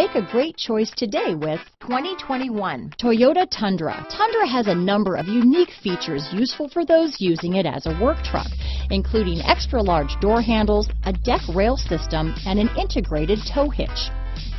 Make a great choice today with 2021 Toyota Tundra. Tundra has a number of unique features useful for those using it as a work truck, including extra large door handles, a deck rail system, and an integrated tow hitch.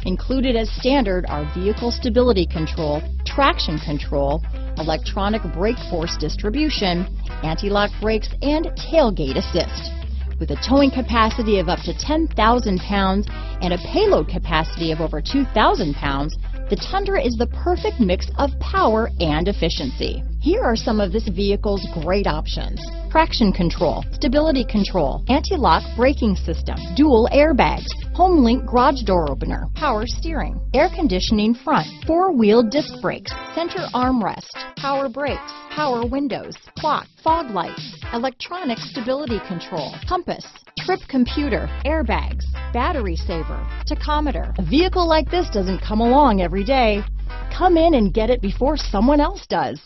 Included as standard are vehicle stability control, traction control, electronic brake force distribution, anti-lock brakes, and tailgate assist. With a towing capacity of up to 10,000 pounds and a payload capacity of over 2,000 pounds, the Tundra is the perfect mix of power and efficiency. Here are some of this vehicle's great options. Traction control, stability control, anti-lock braking system, dual airbags, HomeLink garage door opener, power steering, air conditioning front, four-wheel disc brakes, center armrest, power brakes, power windows, clock, fog lights, electronic stability control, compass, trip computer, airbags, battery saver, tachometer. A vehicle like this doesn't come along every day. Come in and get it before someone else does.